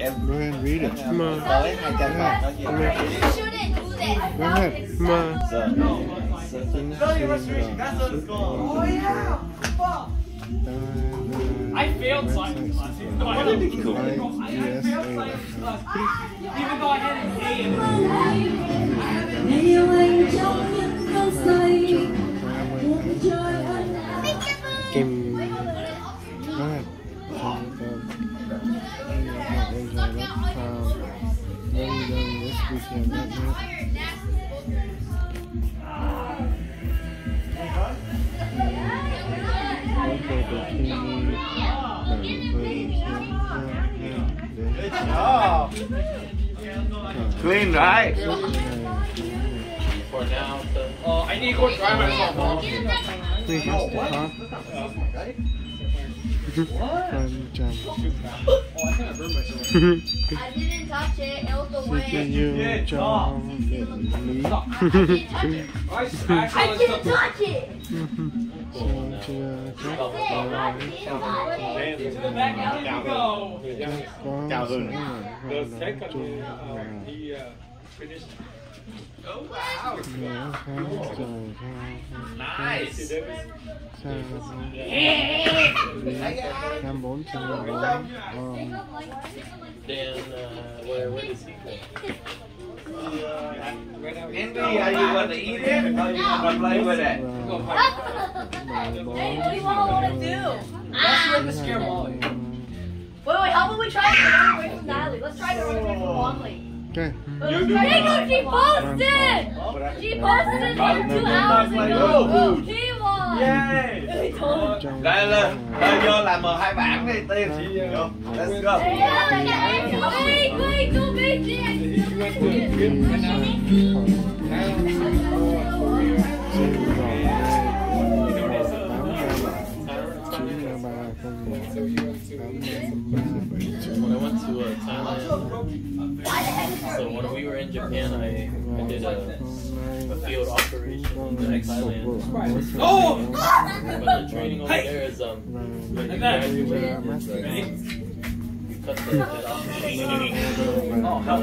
em Go ahead and read it. Mà. tới hai trăm bạc đó chị Go ahead. Go ahead. Mà. giờ I failed science class. Even though I had a- even though I had an A clean right For now, uh, I need to go dry myself. Please. From I didn't touch it. It was the way. you? I I didn't touch it. So, to, uh, To the là là là. Oh, wow. khá Nice. năm bốn trăm bốn um, Then, uh, where, where does he go? Andy are you gonna eat it or you gonna play with it bốn Hey, what do you want to do? That's where the scare Molly. Wait, wait, how about we try to run away from Natalie? Let's try to run away from Longley. Okay let's try to she posted! She posted it like two hours ago! She won! Yay! Đây lên, đây vô làm mờ hai bảng đi tiên Vô, Let's go Wait, wait, don't make it! I, I did a, a field operation in Thailand. Oh! But the training over there is um, when you graduate, it's, uh, you cut the head off the sheep. Oh, hell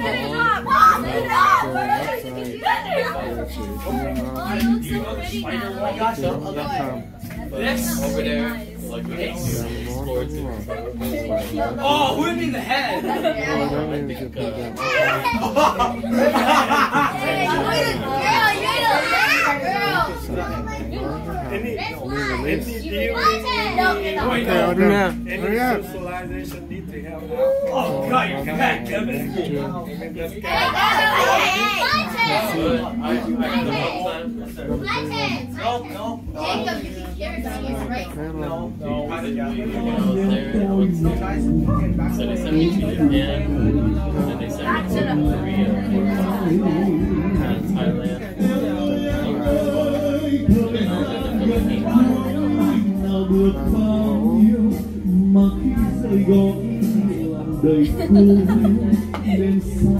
no. But over there, like we get to sports and Oh, whip me in the head. I think uh, Wait, Theo no. nè Any hurry up. socialization need to help out. Oh, God, you're back, Kevin. but I, I had a fun time. No, no Jacob, you can hear it because he's right. thế là When I was there, I went to, so they sent me to Japan, and then they sent me to Korea, and Thailand, and then the Philippines. được bao nhiêu mà khi rời gọi làm đầy cô nên sao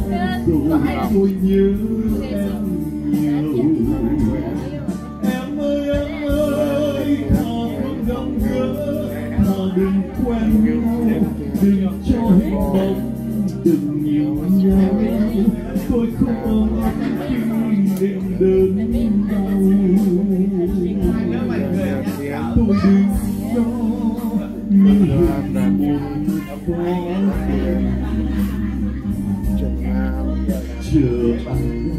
rồi tôi nhớ em nhiều quen nhau đừng cho hết bóng đừng nhiều nhau tôi không ôm khi đêm đơn đau tôi đứng đó như hình một bó Trần chờ anh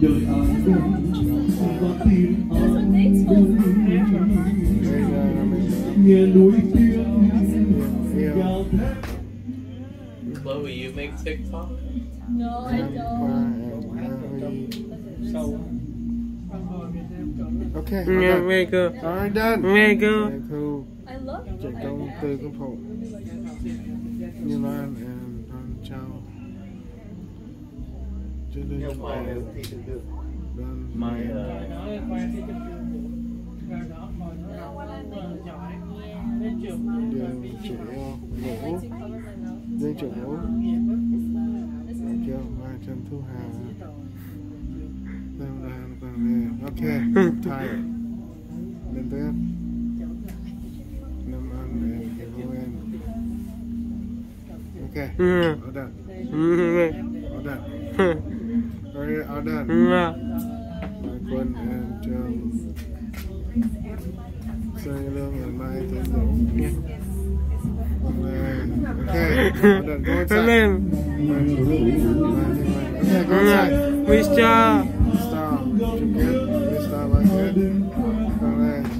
đợi anh và tim anh nghe núi tiếng gào thét Chloe, you make TikTok? No, I don't. So, Okay, Nghe okay. nghe cơ. Alright, done. Nghe cơ. Dạ, Thu I love chạy công tư công phụ Như Lan and Phan Châu Trên đây chúng ta đang My uh, đường chỉ ngủ. Dương chủ ngủ kêu ba Trần thu hà làm làm còn về. Ok thay. Lên tới năm ăn để cái vô em. Ok ừ. order. Order. Ừ. Order order. My friend and um, sang lương ngày mai tới đủ nhé ok tới lên Mr.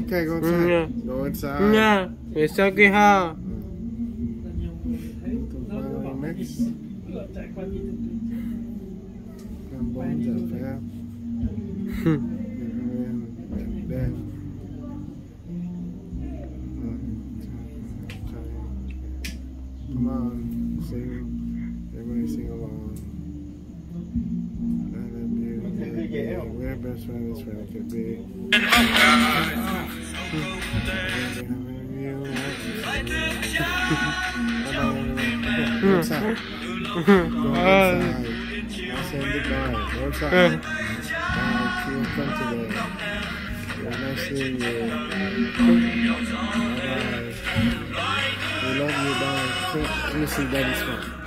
Okay, go inside. Go inside. Yeah, it's okay, huh? Mix. Cambon, Japan. Come on, sing. Everybody sing along. We're best friends, friends could be. I. Bye. Bye. Love you. Bye. Let me see Daddy's phone.